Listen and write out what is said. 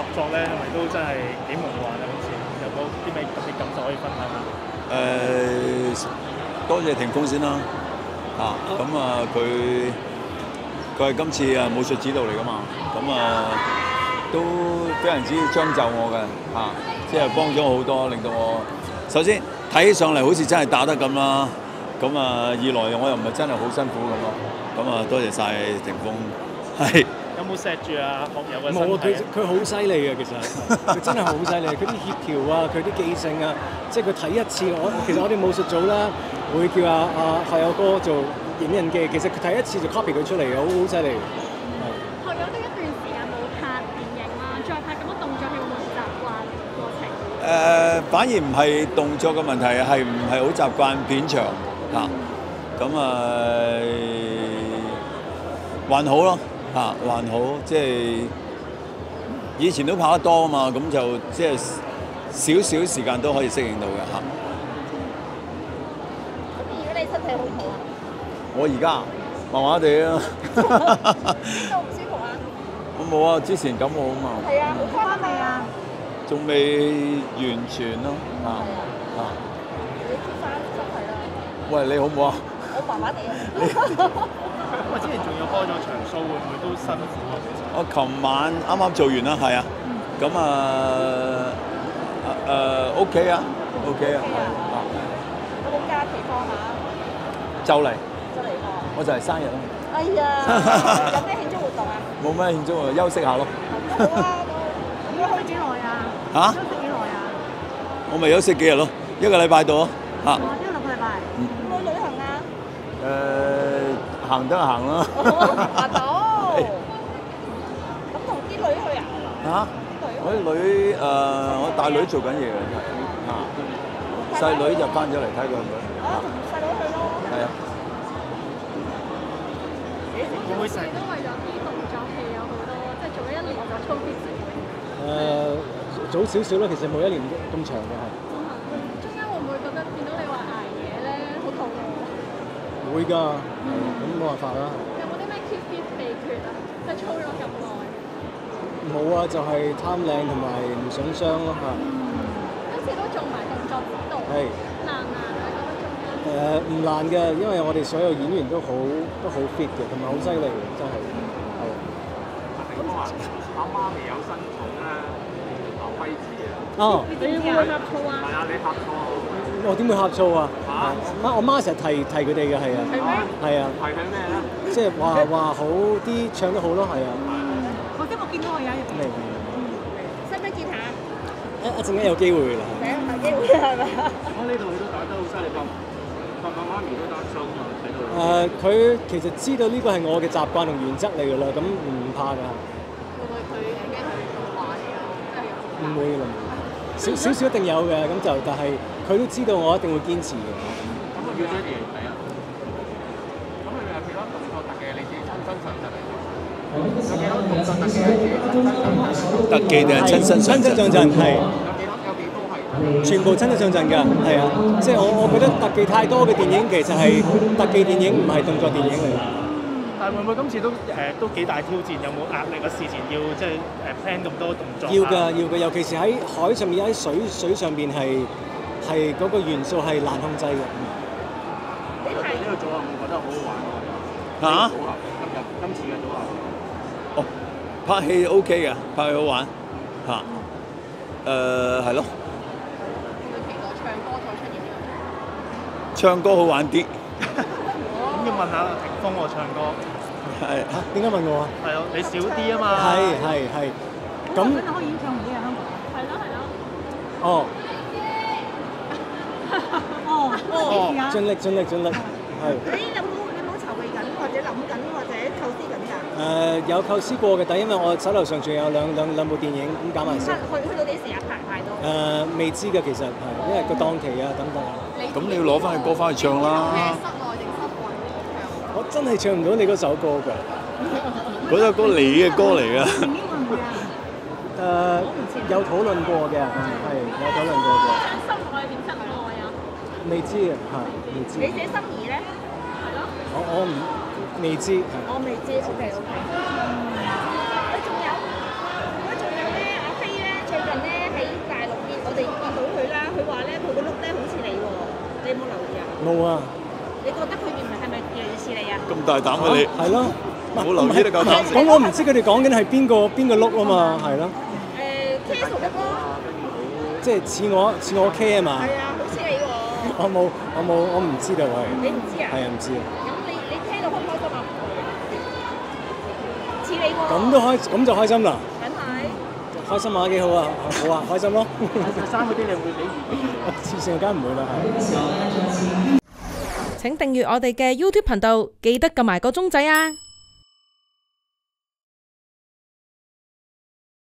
合作咧，係咪都真係幾夢幻啊？今次有冇啲咩特別感受可以分享下？誒、多謝霆鋒先啦，啊，咁啊佢佢係今次啊武術指導嚟噶嘛，咁啊都非常之將就我嘅，啊，即係幫咗我好多，令到我首先睇起上嚟好似真係打得咁啦，咁啊二來我又唔係真係好辛苦咁咯，咁啊多謝晒霆鋒，係。有冇錫住啊學友嘅冇啊！佢身體啊？佢好犀利嘅，其實 佢真係好犀利。佢啲協調啊，佢啲記性啊，即係佢睇一次，我其實我哋武術組啦，會叫阿阿學友哥做影印機，其實佢睇一次就 copy 佢出嚟嘅，好好犀利。學友都一段時間冇拍電影啦，再拍咁多動作係會唔會習慣過程？誒、反而唔係動作嘅問題，係唔係好習慣片場嚇？咁啊、還好咯嚇、還好，即係以前都跑得多啊嘛，咁就即係少少時間都可以適應到嘅嚇。咁如果你身體好唔好啊？我而家麻麻地啊，都唔舒服啊？我冇啊，之前感冒啊嘛，係啊，好翻未啊？仲未完全咯啊啊！你貼翻身體啦，喂，你好唔好啊？我麻麻地啊。喂，之前仲要開咗場 show，會唔會都辛苦啊？我琴晚啱啱做完啦，係啊，咁啊誒 OK 啊，OK 啊，啊有冇假期放下？就嚟，就嚟喎。我就係生日啦，哎呀，有咩慶祝活動啊？冇咩慶祝啊，休息下咯。都好啊，都。咁開幾耐啊？嚇休息幾耐啊？我咪休息幾日咯，一個禮拜到啊，嚇哦，呢個禮拜。嗯行得行啦，行到。咁同啲女去啊？嚇，我啲女誒我大女做緊嘢嘅，嚇，細女就翻咗嚟睇個女，啊，同細女去咯。係啊。會唔會成都為咗啲動作戲有好多，即係做咗一年就操 fit 誒、早少少啦，其實冇一年咁長嘅係。中間會唔會覺得見到你話捱夜咧，好肚餓？會㗎，咁冇辦法啦。有冇啲咩 keep fit 秘訣啊？即係操咗咁耐。冇啊，就係貪靚同埋唔想傷咯嚇。今次都做埋動作指導，係難唔難啊？覺得中間誒唔難嘅，因為我哋所有演員都好都好 fit 嘅，同埋好犀利嘅，真係係。霆鋒啊，阿媽咪有新寵咧，劉輝子啊，哦，你會唔會呷醋啊？係啊，你拍錯啊，我點會呷醋啊？嚇媽，我媽成日提提佢哋嘅，係啊，係咩？係啊，提佢咩咧？即係話話好啲，唱得好咯，係啊。我今日見到我有入明使唔使見下？一一陣間有機會啦。有機會係咪啊？我呢度佢都打得好犀利，爸爸爸媽咪都打傷啊，睇到。誒，佢其實知道呢個係我嘅習慣同原則嚟㗎啦，咁唔怕㗎，會唔會啦。少少少一定有嘅，咁就但係佢都知道我一定會堅持嘅。咁我要咗一年係啊。咁佢有幾多動作特技你自己親身上陣嚟做？有幾多動作特技係自己親身上陣？特技定係親身上親身上陣係有幾多有幾多係？全部親身上陣㗎，係啊，即係我我覺得特技太多嘅電影其實係特技電影，唔係動作電影嚟。但係會唔會今次都誒、都幾大挑戰？有冇壓力啊？事前要即係誒 plan 咁多動作啊？要㗎，要㗎，尤其是喺海上面、喺水水上邊係係嗰個元素係難控制嘅。呢個組合我覺得好好玩喎。嚇今日今次嘅組合。哦，拍戲 OK 嘅，拍戲好玩嚇。誒係咯，會唔會期待唱歌再出現呢個？唱歌好玩啲，咁要問下霆鋒喎，唱歌係嚇？點解問我啊？係咯，你少啲啊嘛。係係係。咁開演唱會啊，香港。係咯係咯。哦，哦哦盡力盡力盡力，係。你有冇你有冇籌備緊，或者諗緊，或者構思緊㗎？誒、有構思過嘅，但因為我手頭上仲有兩兩兩部電影咁搞埋先。去去到幾時啊？排唔排到？誒、未知嘅其實係，因為個檔期啊等等。咁你要攞翻去歌翻去唱啦。室內定室外都唱？我真係唱唔到你嗰首歌㗎。嗰首歌你嘅歌嚟㗎。誒、有討論過嘅，係有討論過嘅？未知啊，係，未知。你寫心意咧，係咯。我我唔未知。我未知。你仲有？我仲有咧，阿飛咧，最近咧喺大六邊，我哋見到佢啦。佢話咧，佢個碌呢咧好似你喎，你有冇留意啊？冇啊。你覺得佢面係咪又是你啊？咁大膽啊你！係咯，冇留意得夠膽。咁我唔知佢哋講緊係邊個邊個 look 啊嘛，係咯。誒，K 同得哥。即係似我似我 K 啊嘛。係啊。我冇我冇我唔知道係，你唔知啊？係啊唔知啊，咁你你聽到開唔開心啊？似你喎。咁都開咁就開心啦，梗係。開心下幾好啊，好啊，開心咯，第三嗰啲你會俾黐線梗唔會啦，係。請訂閱我哋嘅 YouTube 頻道，記得撳埋個鐘仔啊！